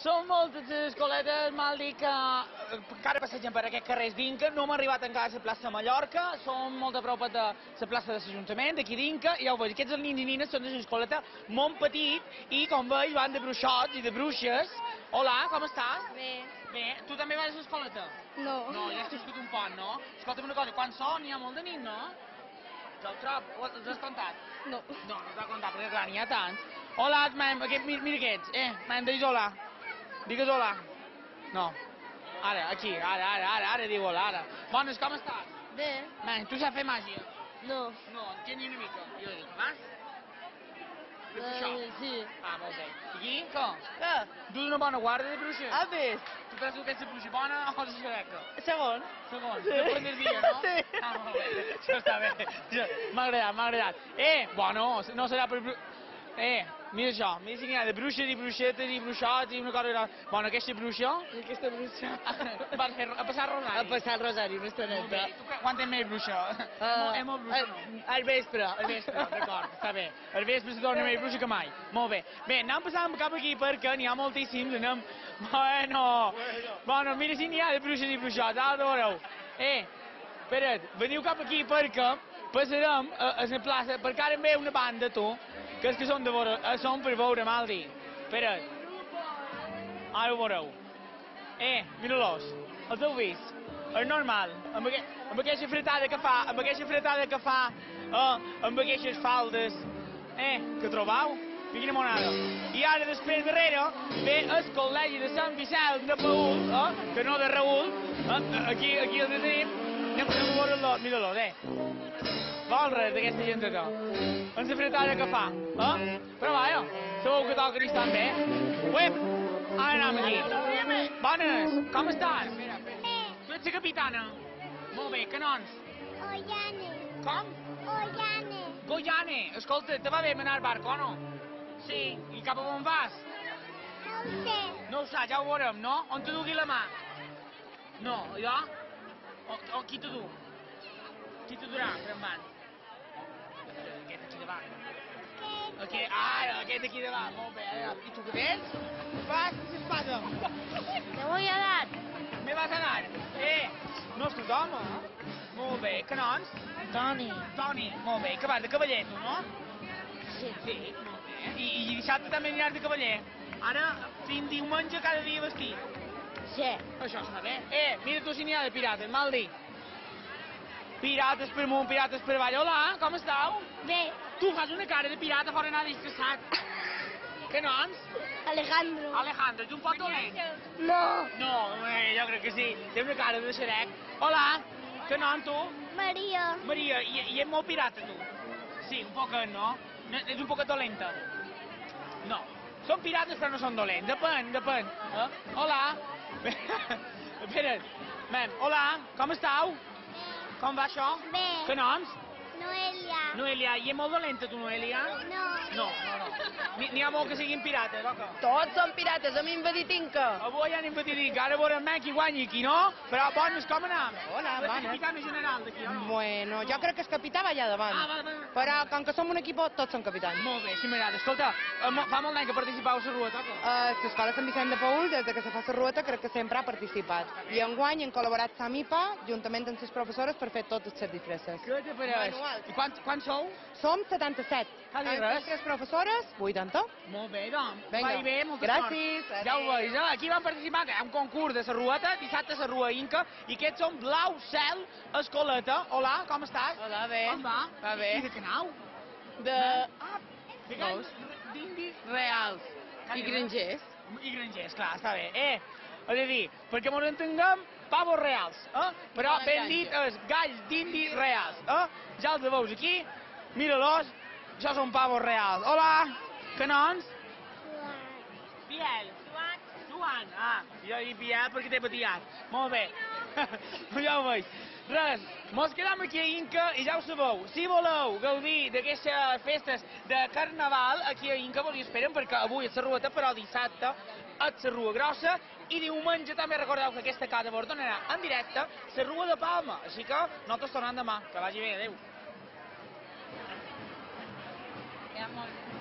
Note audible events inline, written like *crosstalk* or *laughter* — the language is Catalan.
Són moltes les escoletes, mal dir que eh, encara passegen per aquest carrer d'Inca, no hem arribat encara a la plaça de Mallorca, som molt a prop de la plaça de l'Ajuntament, d'aquí d'Inca, i ja ho veig, aquests nins i nines són de l'escoleta molt petit, i com veig van de bruixots i de bruixes. Hola, com estàs? Bé. Bé, tu també vas a l'escoleta? No. No, ja has viscut un pont, no? Escolta'm una cosa, quan són? N'hi ha molt de nits, no? Te'l trob? Ho els has comptat? No. No, no t'ha comptat, perquè clar, n'hi ha tants. Hola, mira, mira aquests. Eh, mem, digues hola. Digues hola. No. Ara, aquí, ara, ara, ara, ara diu hola, ara. Bones, com estàs? Bé. Mem, tu saps fer màgia? No. No, en ni una mica. Jo dic, vas? De Eh, bruixar? sí. Ah, molt bé. I aquí, com? Què? Dus una bona guarda de bruixa? Has vist? Tu penses que aquesta bruixa bona o és xereca? Segon. Segon, Sí. sí. de dia, no? *laughs* Sí. Ah, molt bé. Això està bé. M'ha agradat, m'ha agradat. Eh, bueno, no serà per... Eh, mira això, mira si n'hi ha de bruixes i bruixetes i bruixots i una cosa gran. Bueno, aquesta bruixa Aquesta bruixa. va fer, a passar rosari. A passar el rosari una Molt bé. estoneta. Tu que- quan tens més bruixa? Uh, Molt- és molt bruixa, no? Al vespre. Al vespre, d'acord, està bé. Al vespre se torna més bruixa que mai. Molt bé. Bé, anem passant cap aquí perquè n'hi ha moltíssims, anem... Bueno, bueno, mira si n'hi ha de bruixes i bruixots, ara veureu. Eh, espera't, veniu cap aquí perquè passarem a, a la plaça, perquè ara em ve una banda, tu, que és que són, de veure, eh, són per veure mal dir. Espera't. Ara ho veureu. Eh, mira-los, els heu vist? És normal, amb, aqu amb aquesta fretada que fa, amb aquesta fretada que fa, eh, amb aquestes faldes, eh, que trobau? Quina monada. I ara després darrere ve el col·legi de Sant Vicent de Paül, eh, que no de Raül, eh, aquí, aquí el tenim, anem, a veure-los, mira-los, eh. Vol res d'aquesta gent de En la fretada que fa, eh? Però vaja, segur que toca estan bé. Uep, ara anem aquí. Bones, com estàs? Tu ets la capitana? Molt bé, canons. Ollane, Com? Ollane, Goiane, escolta, te va bé anar al barco o no? Sí, i cap a on vas? no ho sé, No ho saps, ja ho veurem, no? On te dugui la mà? No, jo? O, o qui te du? Qui te durà per endavant? Aquest aquí davant. que Aquest, ara, aquest aquí davant, molt bé. I tu què vens? Què fas? Què es passa? Te voy a dar. Me vas a dar? Eh, no és tothom, eh? Molt bé, canons? Toni. Toni, molt bé, que vas de cavaller, tu, no? Sí. Sí, molt bé. I, i dissabte també aniràs de cavaller. Ara, fins diumenge cada dia vestit. Sí. Això està bé. Eh, mira tu si n'hi ha de pirates, mal dir. Pirates per amunt, pirates per avall. Hola, com estàu? bé, Tu fas una cara de pirata fora anar disfressat. *laughs* Què noms? Alejandro, Alejandro, ets un poc dolent. no, No, eh, jo crec que sí. Té una cara de xerec. Hola, què nom tu? Maria, Maria, i, i ets molt pirata tu? Sí, un poc, no? no ets un poc dolenta? No. Són pirates però no són dolents. Depèn, depèn. Eh? Hola. Espera't. Mem, hola, com estàu? Com va això? bé, Que noms? Noelia, Noelia, i és molt dolenta tu, Noelia? no, No, no, no. N'hi ha molt que siguin pirates, o què? Tots són pirates, hem invadit Inca. Avui han invatit, ara veurem més qui guanyi qui no, però bones, com anem? Hola, Tu ets bones. el capità general d'aquí, o no? Bueno, jo crec que el capità va allà davant. Ah, va, va. Però com que som un equip, tots són capitans. Molt bé, sí m'agrada. Escolta, fa molt d'any que participau a la rueta, o què? A l'escola Sant Vicent de Paül, des de que se fa la rueta, crec que sempre ha participat. I enguany hem col·laborat Samipa, juntament amb les professores, per fer totes les disfresses. Què te pareix? Manuals. I quants, quants sou? Som 77. Ah, di Amb res. les tres professores, 80. Molt bé, doncs. Vinga. Vagi bé, molta Gràcies. sort. Ja ho veus, eh? Aquí van participar, ha un concurs de la rueta, dissabte a la Rua Inca, i aquests són Blau Cel Escoleta. Hola, com estàs? Hola, bé. Com va? Va bé. I de canal? De Ah, ficat Dos. d'indi. reals i grangers. I grangers, clar, està bé. Eh, és a dir, perquè mos entenguem, pavos reals, eh? Però ben dit és galls d'indi reals, eh? Ja els veus aquí, mira-los, això són pavos reals. Hola, canons? Biel. Joan. Joan. Ah, jo he dit Biel perquè t'he patiat. Molt bé. *laughs* ja ho veig. Res, mos quedam aquí a Inca i ja ho sabeu, si voleu gaudir d'aquestes festes de carnaval aquí a Inca, vos hi esperen perquè avui és la rueta, però dissabte és la rua grossa i diumenge també recordeu que aquesta casa vos donarà en directe la rua de Palma, així que nosaltres tornem demà, que vagi bé, adeu. Ja, molt.